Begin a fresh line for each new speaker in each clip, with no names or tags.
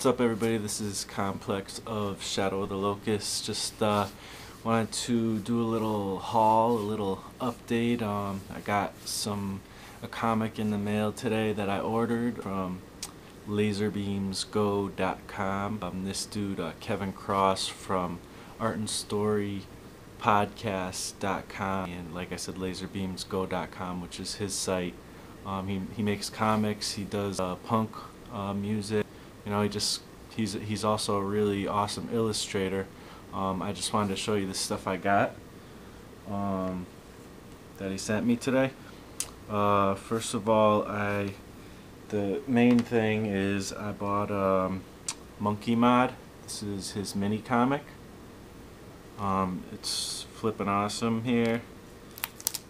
what's up everybody? This is Calmplex of Shadow of the Locust. Just uh, wanted to do a little haul, a little update. Um, I got some a comic in the mail today that I ordered from laserbeamsgo.com. This dude, uh, Kevin Cross from Art and Story podcast.com and like I said laserbeamsgo.com which is his site um, he, he makes comics he does uh, punk uh, music you know, he just he's he's also a really awesome illustrator. Um, I just wanted to show you the stuff I got um, that he sent me today. Uh, first of all, I the main thing is I bought um, Monkey Mod. This is his mini comic. Um, it's flipping awesome here.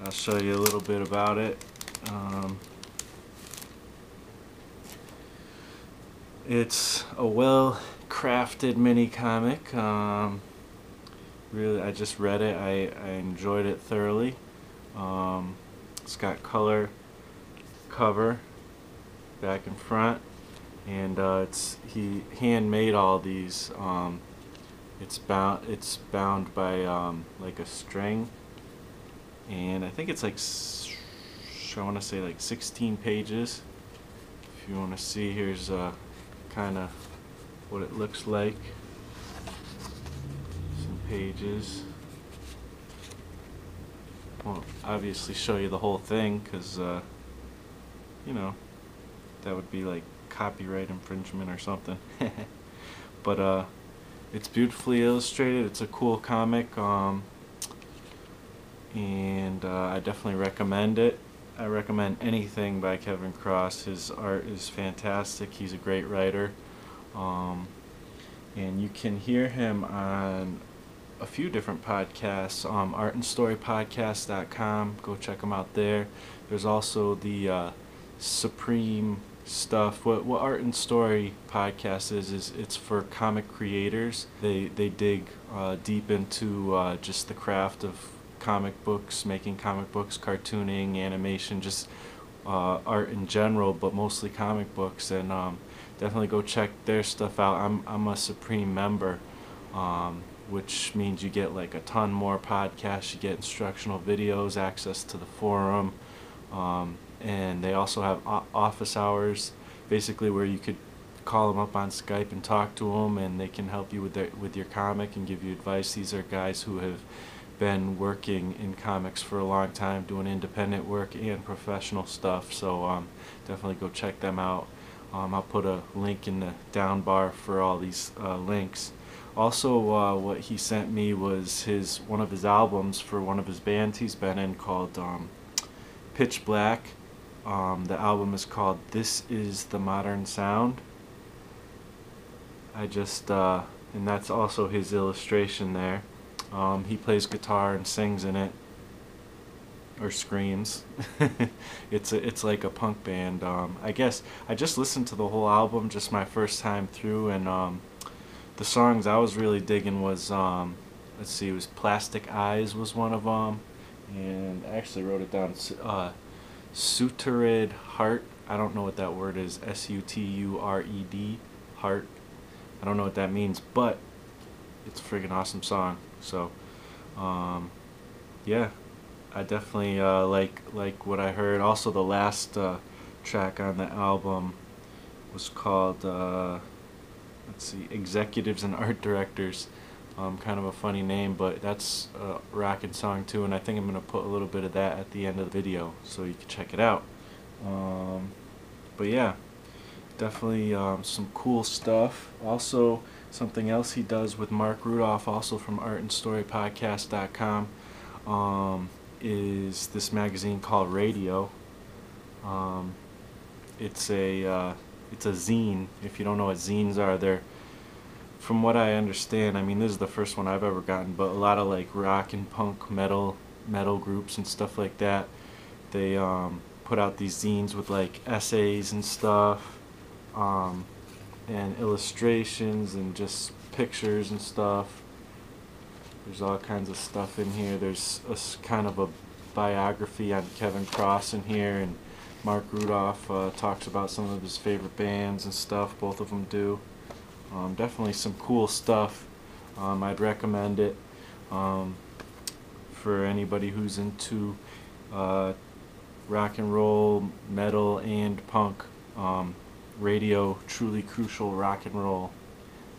I'll show you a little bit about it. Um, It's a well crafted mini comic. Um, really, I just read it. I, I enjoyed it thoroughly. Um, it's got color cover back and front and uh, it's he handmade all these um, it's bound it's bound by um, like a string and I think it's like I want to say like 16 pages if you want to see here's uh, kind of what it looks like. Some pages. Won't obviously show you the whole thing because, uh, you know, that would be like copyright infringement or something. but uh, it's beautifully illustrated. It's a cool comic. Um, and uh, I definitely recommend it. I recommend anything by Kevin Cross. His art is fantastic. He's a great writer. Um, and you can hear him on a few different podcasts. Um, artandstorypodcast.com. Go check him out there. There's also the uh, Supreme stuff. What what Art and Story podcast is is it's for comic creators. They they dig uh, deep into uh, just the craft of comic books, making comic books, cartooning, animation, just uh, art in general, but mostly comic books. And um, definitely go check their stuff out. I'm I'm a Supreme member, um, which means you get like a ton more podcasts. You get instructional videos, access to the forum, um, and they also have office hours, basically where you could call them up on Skype and talk to them, and they can help you with their with your comic and give you advice. These are guys who have been working in comics for a long time, doing independent work and professional stuff. So um, definitely go check them out. Um, I'll put a link in the down bar for all these uh, links. Also, uh, what he sent me was his one of his albums for one of his bands he's been in called um, Pitch Black. Um, the album is called This Is the Modern Sound. I just, uh, and that's also his illustration there. Um, he plays guitar and sings in it, or screams. it's a, it's like a punk band. Um, I guess I just listened to the whole album, just my first time through, and um, the songs I was really digging was um, let's see, it was Plastic Eyes was one of them, and I actually wrote it down. Uh, Sutured Heart. I don't know what that word is. S U T U R E D. Heart. I don't know what that means, but it's a freaking awesome song. So, um, yeah, I definitely uh, like like what I heard. Also, the last uh, track on the album was called uh, let's see, Executives and Art Directors. Um, kind of a funny name, but that's a rockin' song too, and I think I'm gonna put a little bit of that at the end of the video so you can check it out. Um, but yeah, definitely um, some cool stuff. Also something else he does with Mark Rudolph, also from artandstorypodcast.com, um, is this magazine called Radio. Um, it's a uh, it's a zine. If you don't know what zines are, they're from what I understand. I mean, this is the first one I've ever gotten, but a lot of like rock and punk metal metal groups and stuff like that. They um, put out these zines with like essays and stuff. Um, and illustrations and just pictures and stuff. There's all kinds of stuff in here. There's a kind of a biography on Kevin Cross in here, and Mark Rudolph uh, talks about some of his favorite bands and stuff. Both of them do. Um, definitely some cool stuff. Um, I'd recommend it um, for anybody who's into uh, rock and roll, metal, and punk. Radio, truly crucial rock and roll.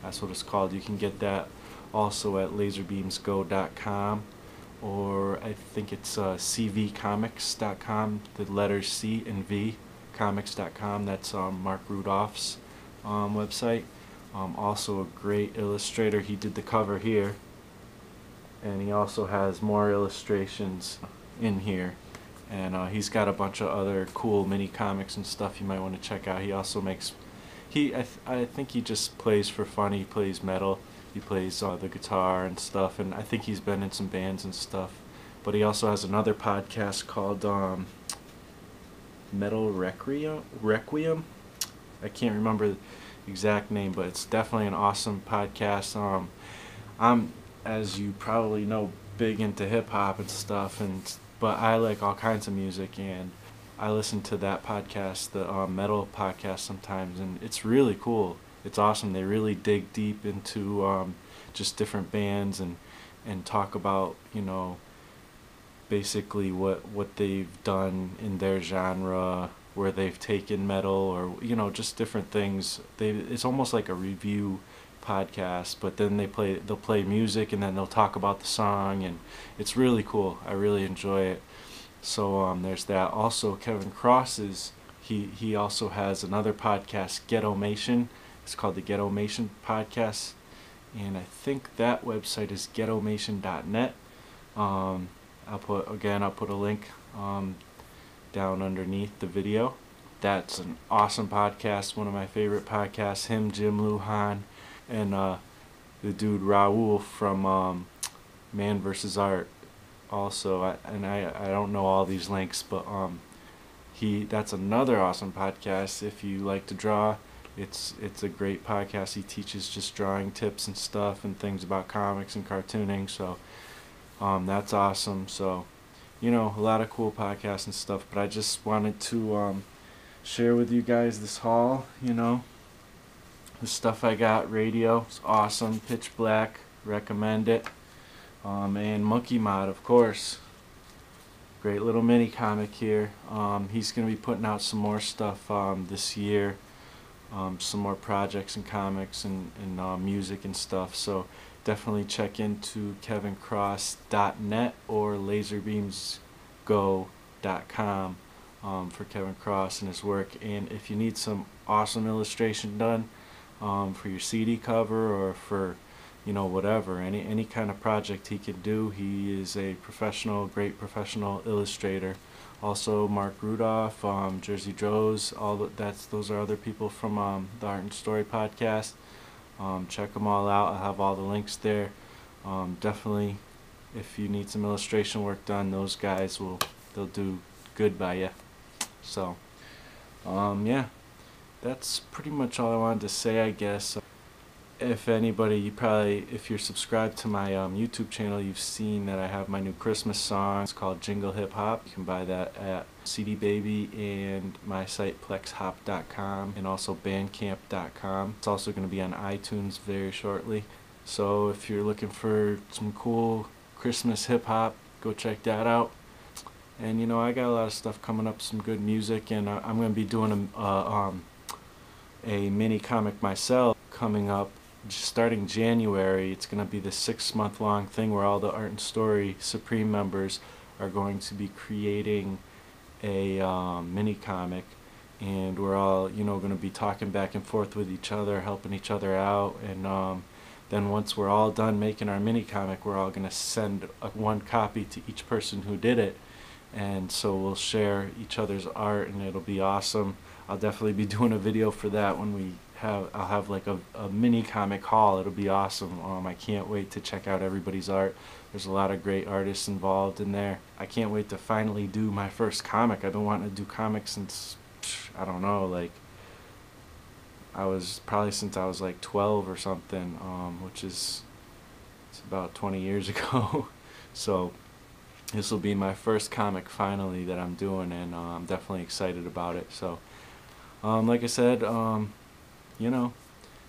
That's what it's called. You can get that also at laserbeamsgo.com or I think it's uh, cvcomics.com, the letters C and V, comics.com. That's um, Mark Rudolph's um, website. Um, also a great illustrator. He did the cover here. And he also has more illustrations in here. And uh, he's got a bunch of other cool mini comics and stuff you might want to check out. He also makes, he I, th I think he just plays for fun. He plays metal. He plays uh, the guitar and stuff. And I think he's been in some bands and stuff. But he also has another podcast called um, Metal Requiem. Requiem. I can't remember the exact name, but it's definitely an awesome podcast. Um, I'm, as you probably know, big into hip hop and stuff, and but I like all kinds of music, and I listen to that podcast, the um, metal podcast, sometimes, and it's really cool. It's awesome. They really dig deep into um, just different bands and and talk about you know basically what what they've done in their genre where they've taken metal or you know just different things they it's almost like a review podcast but then they play they'll play music and then they'll talk about the song and it's really cool. I really enjoy it. So um, there's that. Also kevin crosses he he also has another podcast ghettomation it's called the ghettomation podcast. And i think that website is ghettomation.net um, I'll put again I'll put a link um, down underneath the video. That's an awesome podcast, one of my favorite podcasts. Him, Jim Lujan, and uh, the dude Raul from um, Man vs. Art. Also, I, and I I don't know all these links, but um, he that's another awesome podcast. If you like to draw, it's it's a great podcast. He teaches just drawing tips and stuff and things about comics and cartooning. So um, that's awesome. So, you know, a lot of cool podcasts and stuff. But I just wanted to um, share with you guys this haul. You know, the stuff I got. Radio, it's awesome. Pitch Black, recommend it. Um, and Monkey Mod, of course. Great little mini comic here. Um, he's going to be putting out some more stuff um, this year. Um, some more projects and comics and, and uh, music and stuff. So definitely check into kevincross.net or laserbeamsgo.com um, for Kevin Cross and his work. And if you need some awesome illustration done um, for your CD cover or for you know whatever any any kind of project he can do, he is a professional, great professional illustrator. Also, Mark Rudolph, um, Jerzy Drozd, all that's those are other people from um, the Art and Story podcast. Um, check them all out. I have all the links there. Um, definitely, if you need some illustration work done, those guys will they'll do good by you. So, um, yeah, that's pretty much all I wanted to say. I guess if anybody, you probably, if you're subscribed to my um, YouTube channel, you've seen that I have my new Christmas song. It's called Jingle Hip Hop. You can buy that at CD Baby and my site plexhop.com and also bandcamp.com. It's also going to be on iTunes very shortly. So if you're looking for some cool Christmas hip hop, go check that out. And you know, I got a lot of stuff coming up, some good music, and uh, I'm going to be doing a, uh, um, a mini comic myself coming up starting January, it's going to be the six month long thing where all the Art and Story Supreme members are going to be creating a um, mini comic. And we're all, you know, going to be talking back and forth with each other, helping each other out. And um, then once we're all done making our mini comic, we're all going to send a, one copy to each person who did it. And so we'll share each other's art, and it'll be awesome. I'll definitely be doing a video for that when we have I'll have like a, a mini comic haul. It'll be awesome. Um, I can't wait to check out everybody's art. There's a lot of great artists involved in there. I can't wait to finally do my first comic. I've been wanting to do comics since I don't know, like I was probably since I was like 12 or something, um, which is it's about 20 years ago. so this will be my first comic finally that I'm doing, and uh, I'm definitely excited about it. So, um, like I said, um, you know,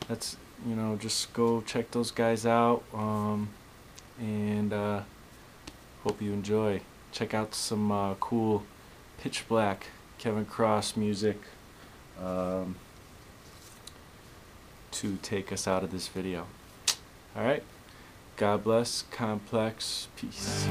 that's you know, just go check those guys out. Um, and uh, hope you enjoy. Check out some uh, cool Pitch Black Kevin Cross music um, to take us out of this video. Alright, God bless, Calmplex, peace.